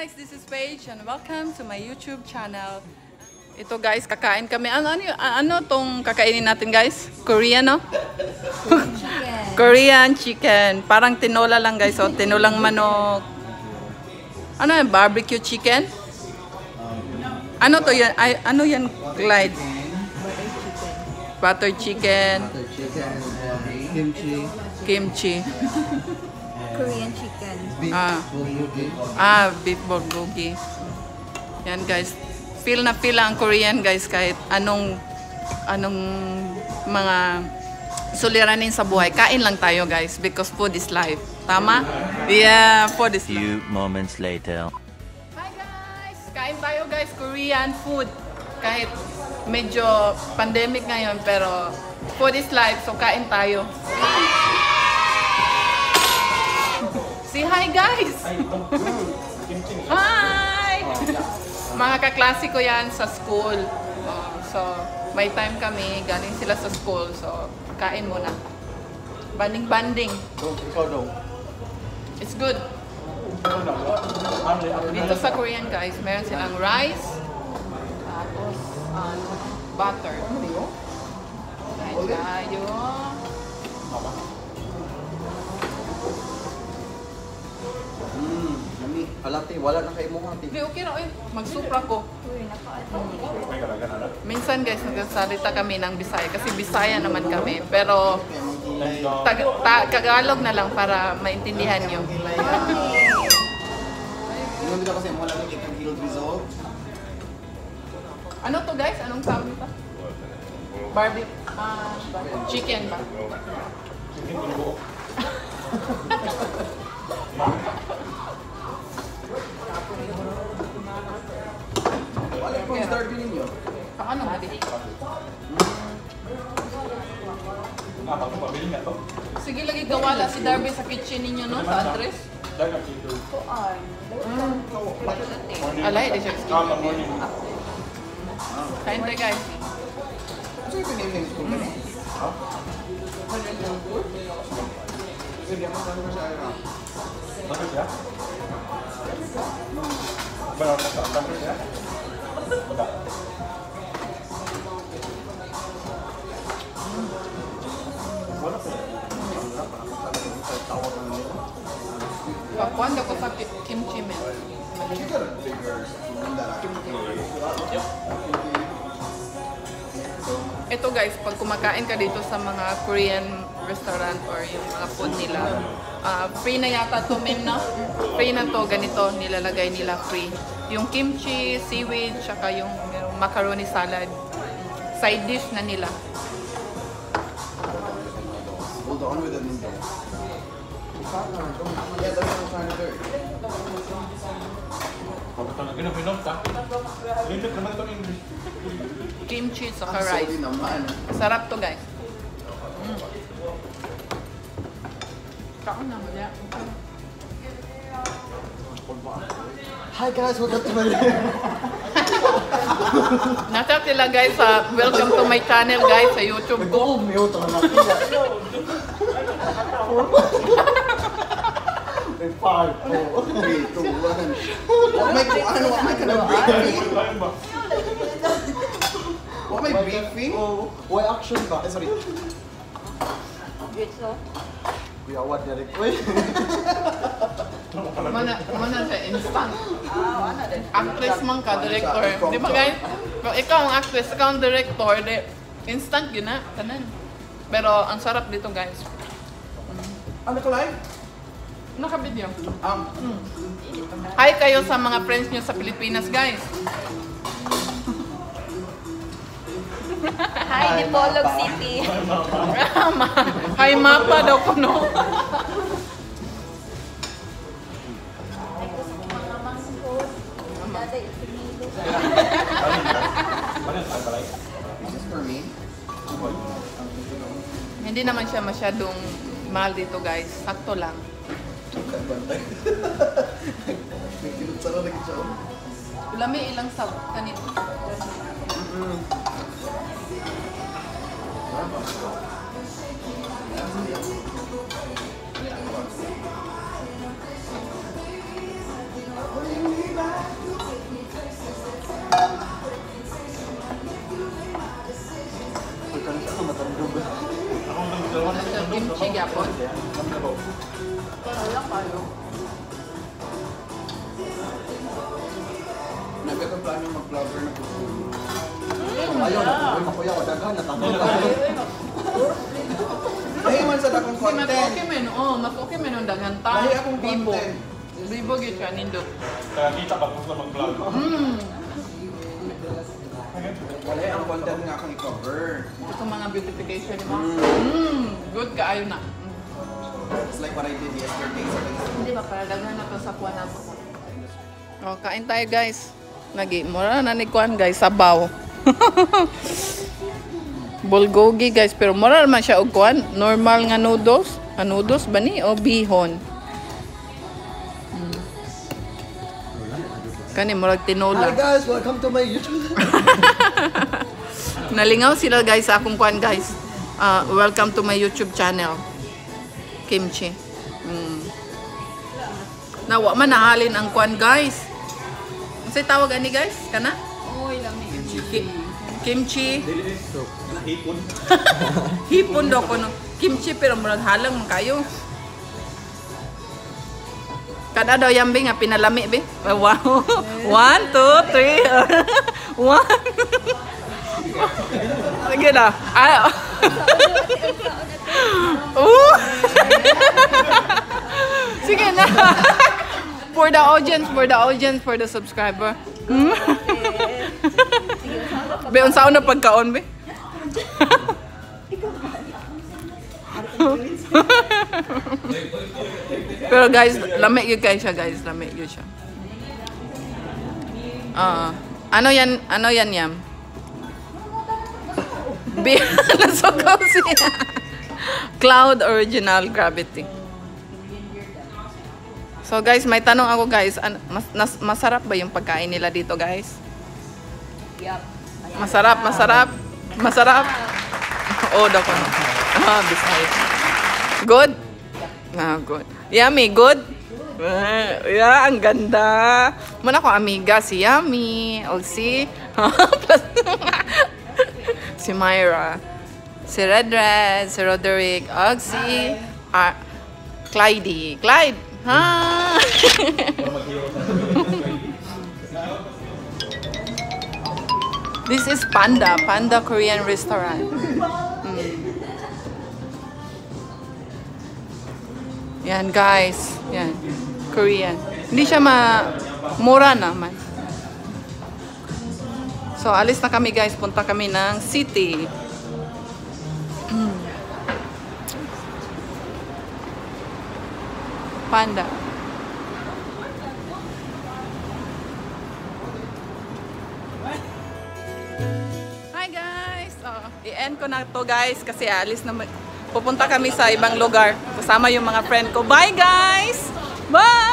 guys, this is Paige and welcome to my YouTube channel. Ito guys, kakain kami. Ano, ano, ano tong kakainin natin guys? Korean, no? Korean chicken. Parang tinola lang guys. O, tinolang manok. Ano yan? Barbecue chicken? Ano to yan? Ay, ano yan, Clyde? Butter chicken. Butter chicken, and kimchi, Kimchi. Korean chicken. beef Ah. bulgogi. Ah, beef bulgogi. Yan guys. Feel na feel ang Korean guys kahit anong anong mga suliranin sa buhay. Kain lang tayo guys because food is life. Tama? Yeah, food is life. few moments later. Hi guys! Kain tayo guys, Korean food. Kahit medyo pandemic ngayon pero food is life so kain tayo. Say hi guys! hi! Mga kaklase ko yan sa school. Oh, so, may time kami, galing sila sa school. So, kain muna. Banding-banding. Ikaw daw. It's good. Dito sa Korean guys, meron silang rice, tapos um, butter. Kain tayo. Hmm, yummy. Alati, wala na kayo mo hati. Hindi, okay na eh. Magsupra ko. Minsan guys, nagsasalita kami ng Bisaya kasi Bisaya naman kami. Pero tag ta- Tagalog na lang para maintindihan nyo. Dito kasi mo lang yung healed result. Ano to guys? Anong tawag nito? Barbie. Ah, chicken ba? Wala po yung start din ninyo. Ano ba di? Sige lagi gawala si Darby sa kitchen ninyo no sa address. Alay, di siya kitchen. Kain tayo guys. Ano yung pinili yung school mo? Ha? Sige, ako sa mga sa Ira. Pakuan ko sa ki- kimchi men. Ito guys, pag kumakain ka dito sa mga Korean restaurant or yung mga food nila, ah, free na yata to men no? Free na to, ganito nilalagay nila free. Yung kimchi, seaweed, tsaka yung macaroni salad. Side dish na nila. Hold on with the noodle. Yeah, that's what I'm trying to do. Kimchi, Ang rice. Sarap to guys. Mm. Kaon na, wala. Hi guys, welcome to my Nasa sila guys sa welcome to my channel guys sa YouTube ko. mute ang nakita. In five, four, three, two, one. What may ano? What may kind of briefing? What may briefing? Oh, why action ba? Eh, sorry. Good, so. Kuya, what direct? Uy. Mana mana sa instant. Actress man ka, director. Di ba guys? Kung ikaw ang actress, ikaw ang director, di, instant yun na, tanan. Pero ang sarap dito guys. Ano ko live? Naka-video. Um, Hi kayo sa mga friends nyo sa Pilipinas guys. Hi, Dipolog City. Hi mapa daw ko no. Me? Hindi naman siya masyadong mahal dito guys. Sakto lang. Bantay. May kinutsara lagi siya. oh. Ulami ilang sa kanito. Kimchi gyapon. Wala kayo. Nagkatong plano mag-vlogger na po. Ayaw na, uy, makuya ko, daghan, natakot ako. Dahil man sa dakong Si mas okay content. man, oh, mas okay man ang dagan ta. Dahil akong Bibo. content. Bibo gyud siya nindot. Kaya kita pa kung sa mag-vlog. Mm. Wala ang content nga akong i-cover. Gusto mga beautification mo. Mm. Mm. Good kaayo na. Mm. It's like what I did yesterday sa Facebook. Hindi ba para daghan na to sa kuha na to. Oh, kain tayo guys. Lagi, mura na ni kuan guys, sabaw. Bulgogi guys, pero mura naman siya og kuan, normal nga noodles. Nga noodles ba ni o bihon? Kani murag tinola. guys, welcome to my YouTube. Nalingaw sila guys sa akong kuan guys. Ah, welcome to my YouTube channel. Kimchi. Mm. Nawa man nahalin ang kuan guys. Unsay tawag ani guys? Kana? Uy, lami. Ki- kimchi. Hipon. Hipon daw ko no. Kimchi pero murag halang man kayo. Kada daw yambi nga pinalami be. Wow. One, two, three. One. Sige na. Ay. Ooh. Sige na. For the audience, for the audience, for the subscriber. Be, unsaon na pagkaon, be? Pero guys, lamig yun guys siya guys. Lamig yun siya. Ah, ano yan? Ano yan yam? Beer. Nasugaw siya. Cloud Original Gravity. So guys, may tanong ako guys. An- mas, nas- masarap ba yung pagkain nila dito guys? Yup. Masarap, masarap. Masarap. Oo, daw ko. Ah, Bisaya. Good? Ah, good. Yummy, good? Ah, yeah, ang ganda. Muna ko amiga si Yummy. O si... si Myra. Si Red Red. Si Roderick. O si... Ah, Clyde. Clyde! Ha? This is Panda, Panda Korean restaurant. Yan guys, yan. Korean. Hindi siya ma mura naman. So alis na kami guys, punta kami ng city. Mm. Panda. Hi guys! Oh, i-end ko na to guys kasi alis na pupunta kami sa ibang lugar kasama yung mga friend ko. Bye guys! Bye!